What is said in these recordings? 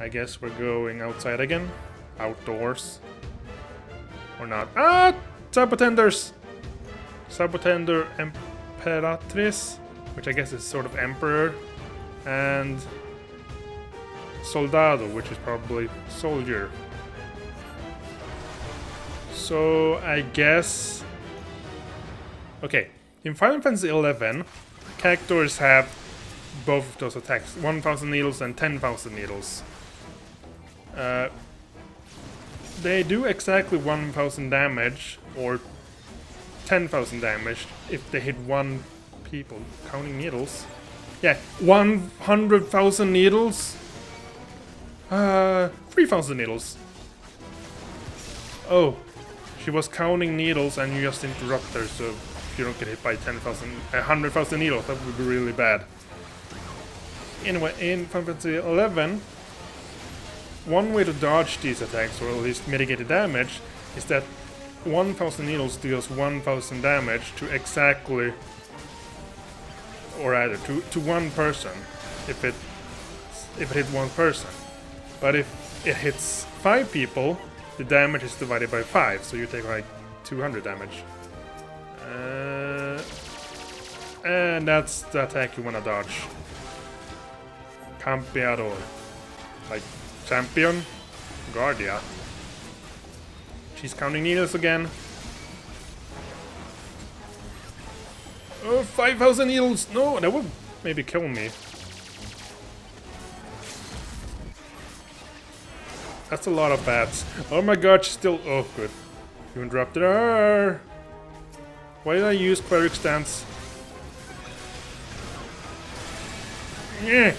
I guess we're going outside again. Outdoors. Or not. Ah! Sabotenders! Sabotender Imperatrice, which I guess is sort of Emperor. And Soldado, which is probably Soldier. So I guess... Okay, in Final Fantasy XI, characters have both of those attacks, 1000 needles and 10,000 needles. Uh, they do exactly 1000 damage, or 10,000 damage, if they hit one people. Counting needles. Yeah, 100,000 needles. Uh, 3,000 needles. Oh, she was counting needles and you just interrupt her, so you don't get hit by 10,000, 100,000 needles, that would be really bad. Anyway, in Final Fantasy 11, one way to dodge these attacks, or at least mitigate the damage, is that 1000 needles deals 1000 damage to exactly, or rather, to, to one person, if it, if it hits one person. But if it hits five people, the damage is divided by five, so you take like 200 damage. Uh, and that's the attack you want to dodge. Campeador. Like, champion? Guardia. She's counting needles again. Oh, 5,000 needles! No, that would maybe kill me. That's a lot of bats. Oh my god, she's still... Oh, good. You interrupted her! Why did I use Cleric Stance? Yeah.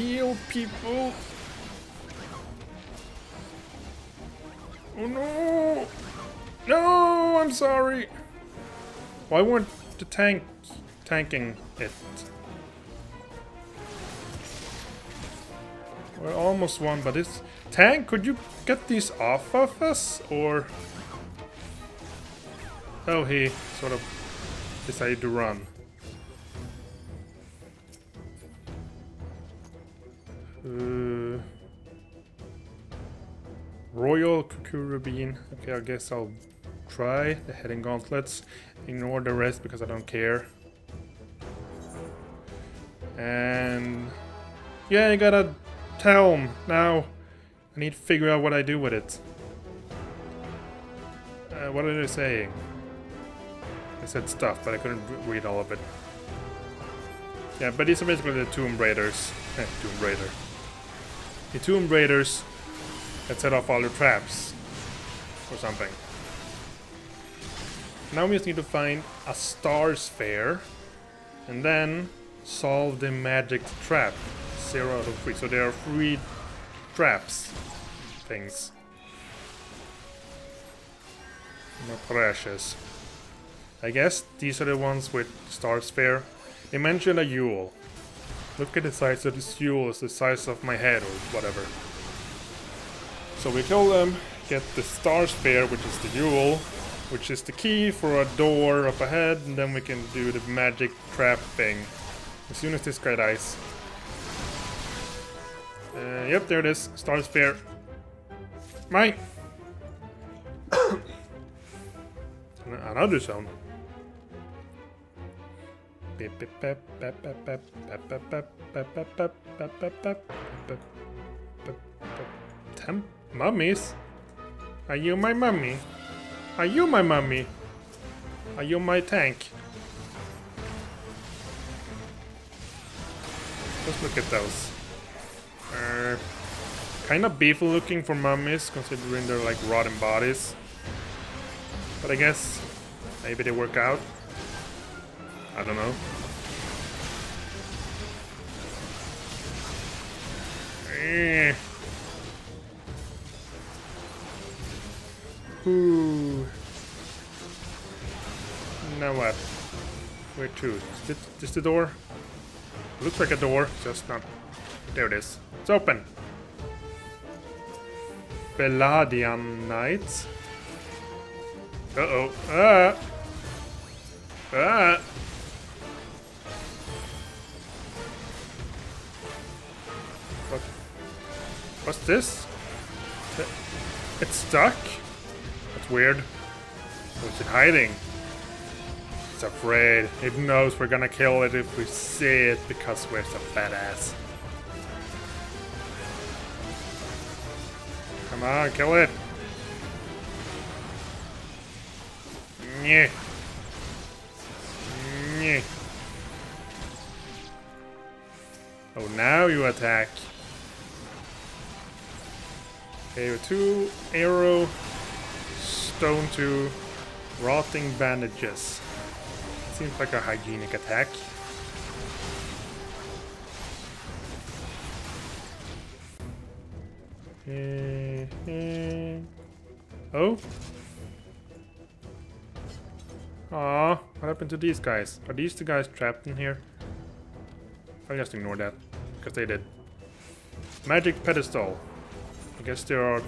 Heal people. Oh no! No, I'm sorry. Why weren't the tank tanking it? We're almost won, but it's tank. Could you get these off of us, or? Oh, he sort of decided to run. Royal Kukuru. Okay, I guess I'll try the heading gauntlets. Ignore the rest because I don't care. And yeah, I got a helm now. I need to figure out what I do with it. Uh, what are they saying? I said stuff, but I couldn't read all of it. Yeah, but these are basically the Tomb Raiders. Tomb Raider. The Tomb Raiders that set off all the traps. Or something. Now we just need to find a star sphere. And then solve the magic trap. Zero out of three. So there are three traps. Things. More precious. I guess these are the ones with star sphere. They mentioned a Yule. Look at the size of this Yule, it's the size of my head or whatever. So we kill them, get the star sphere, which is the Yule, which is the key for a door up ahead, and then we can do the magic trap thing. As soon as this guy dies. Uh, yep, there it is. Star sphere. Mine! Another sound. Temp mummies? Are you my mummy? Are you my mummy? Are you my tank? Let's look at those. Uh, kind of beefy looking for mummies, considering they're like rotten bodies. But I guess maybe they work out. I don't know. Eh. Ooh. Now what? Where to? Is this, this the door? Looks like a door, just not... There it is. It's open! Belladian Knights. Uh-oh. Ah! Ah! What? What's this? It's stuck? Weird. What's it hiding? It's afraid. It knows we're gonna kill it if we see it because we're so badass. Come on, kill it. Nyeh. Nyeh. Oh, now you attack. Okay, two arrow, stone two, rotting bandages. Seems like a hygienic attack. Eh, eh. Oh? Aw, what happened to these guys? Are these the guys trapped in here? I'll just ignore that, because they did. Magic pedestal. I guess there are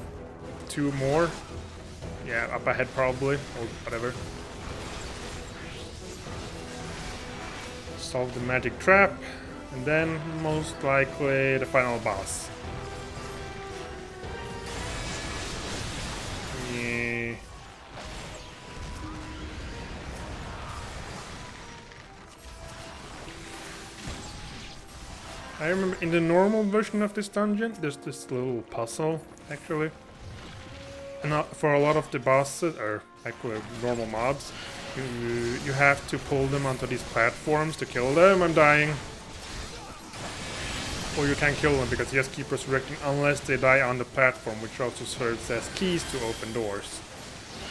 two more. Yeah, up ahead probably, or whatever. Solve the magic trap, and then most likely the final boss. Yeah. I remember in the normal version of this dungeon, there's this little puzzle, actually. Uh, for a lot of the bosses, or actually normal mobs, you, you have to pull them onto these platforms to kill them. I'm dying. Or you can't kill them because they just keep resurrecting unless they die on the platform, which also serves as keys to open doors.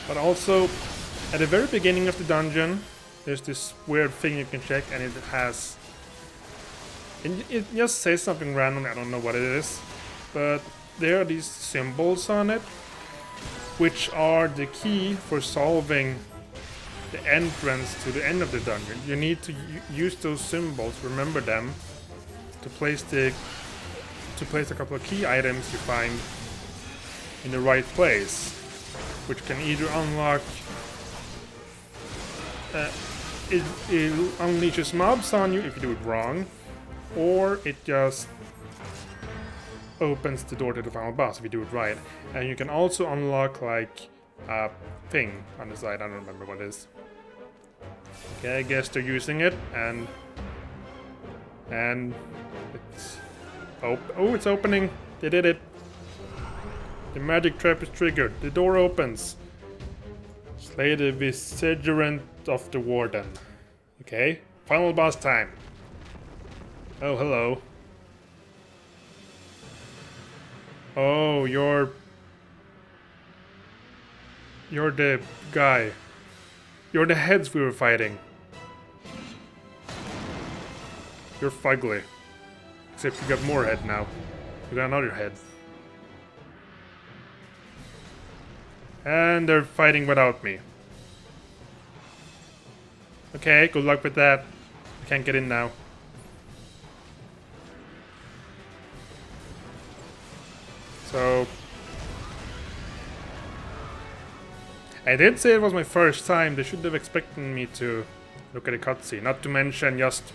But also, at the very beginning of the dungeon, there's this weird thing you can check and it has it, it just says something random, I don't know what it is. But there are these symbols on it, which are the key for solving the entrance to the end of the dungeon. You need to use those symbols, remember them, to place the to place a couple of key items you find in the right place, which can either unlock uh, it, it unleashes mobs on you if you do it wrong, or it just opens the door to the final boss if you do it right. And you can also unlock like a thing on the side, I don't remember what it is. Okay, I guess they're using it and and it's oh oh it's opening. They did it. The magic trap is triggered. The door opens. Slay the vicegerent of the warden. Okay, final boss time. Oh, hello. Oh, you're... You're the guy. You're the heads we were fighting. You're fugly. Except you got more head now. You got another head. And they're fighting without me. Okay, good luck with that. I can't get in now. So... I did say it was my first time, they should have expected me to look at a cutscene. Not to mention just,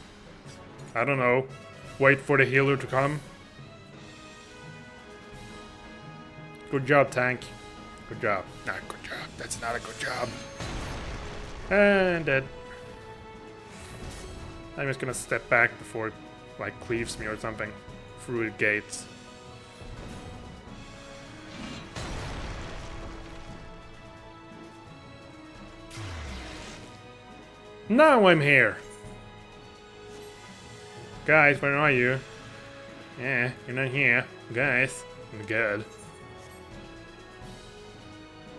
I don't know, wait for the healer to come. Good job, tank. Good job. Not good job. That's not a good job. And dead. I'm just gonna step back before it, like, cleaves me or something. Through the gates. Now I'm here! Guys, where are you? Yeah, you're not here. Guys, I'm good.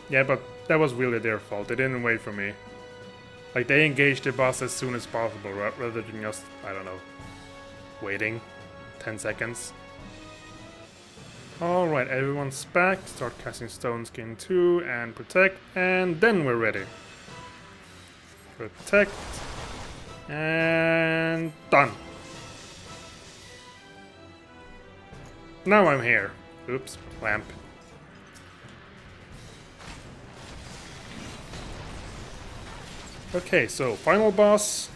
Yeah, but that was really their fault. They didn't wait for me. Like, they engaged the boss as soon as possible, rather than just, I don't know, waiting 10 seconds. Alright, everyone's back. Start casting Stone Skin 2 and Protect, and then we're ready. Protect. And done. Now I'm here. Oops, lamp. Okay, so final boss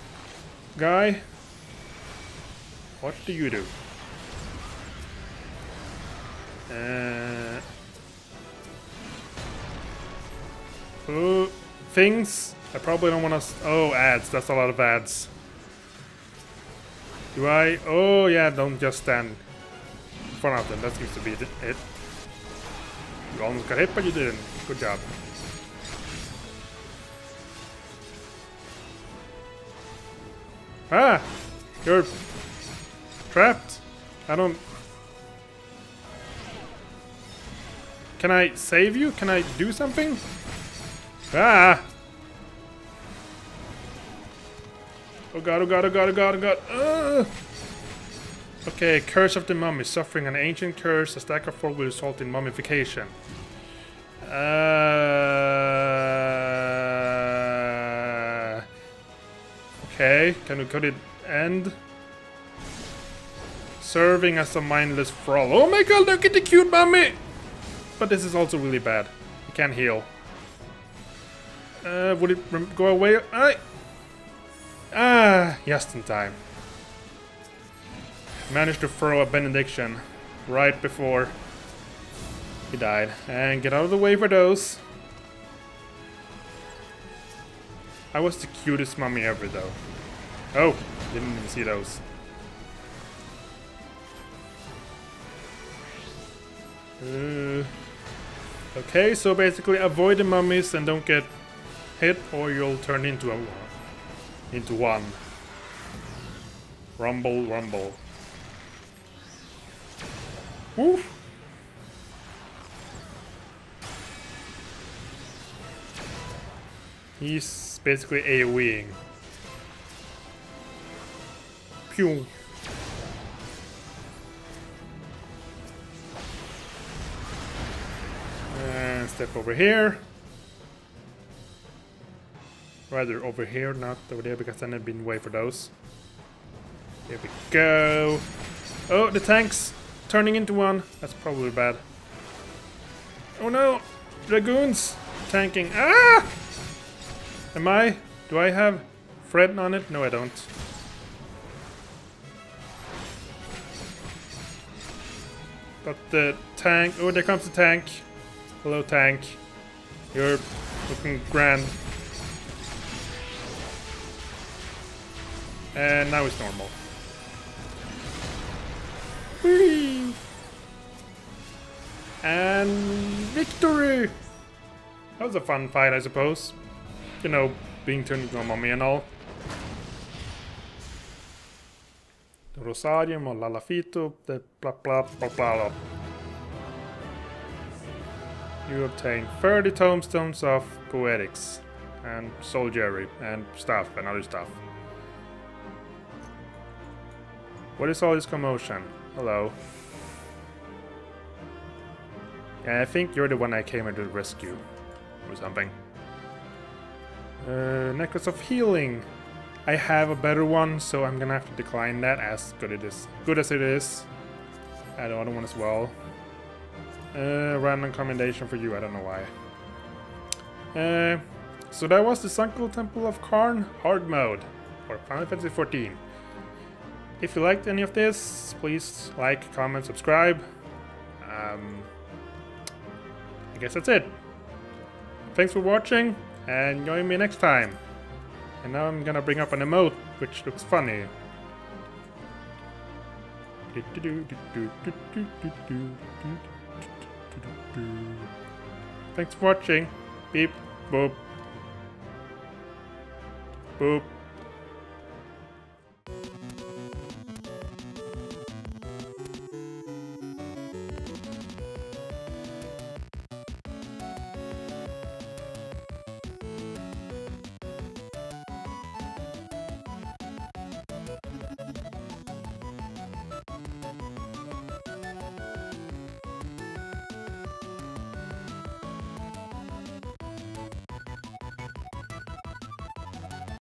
guy. What do you do? Uh, oh, things. I probably don't want to. Oh, ads. That's a lot of ads. Do I? Oh, yeah. Don't just stand in front of them. That seems to be it. You almost got hit, but you didn't. Good job. Ah! You're trapped. I don't... Can I save you? Can I do something? Ah! Oh god, oh god, oh god, oh god, oh god. Uh. Okay, Curse of the Mummy. Suffering an ancient curse, a stack of four will result in mummification. Uh, okay, can we cut it end? Serving as a mindless thrall. Oh my god, look at the cute mummy! But this is also really bad. You can't heal. Uh, would it go away? I Ah, just in time. Managed to throw a benediction right before he died. And get out of the way for those. I was the cutest mummy ever though. Oh, didn't even see those. Uh, okay, so basically avoid the mummies and don't get hit or you'll turn into a into one. Rumble, rumble. Woo! He's basically AoEing. Pew. And step over here. Rather over here, not over there, because then I've been way for those. Here we go. Oh, the tank's turning into one. That's probably bad. Oh no! Dragoons! Tanking. Ah! Am I? Do I have Fred on it? No, I don't. But the tank... Oh, there comes the tank. Hello, tank. You're looking grand. And now it's normal. Whee! And victory! That was a fun fight, I suppose. You know, being turned into a mummy and all. The Rosarium or Lalafito, the blah blah blah blah blah. You obtain 30 tomestones of poetics and soldiery and stuff and other stuff. What is all this commotion? Hello. I think you're the one I came here to rescue. Or something. Uh, necklace of healing. I have a better one, so I'm gonna have to decline that as good it is. Good as it is. I the other one as well. Uh, random commendation for you, I don't know why. Uh, so that was the Sunken Temple of Qarn hard mode for Final Fantasy XIV. If you liked any of this, please like, comment, subscribe. Um, I guess that's it. Thanks for watching, and join me next time. And now I'm gonna bring up an emote, which looks funny. Thanks for watching. Beep, boop. Boop.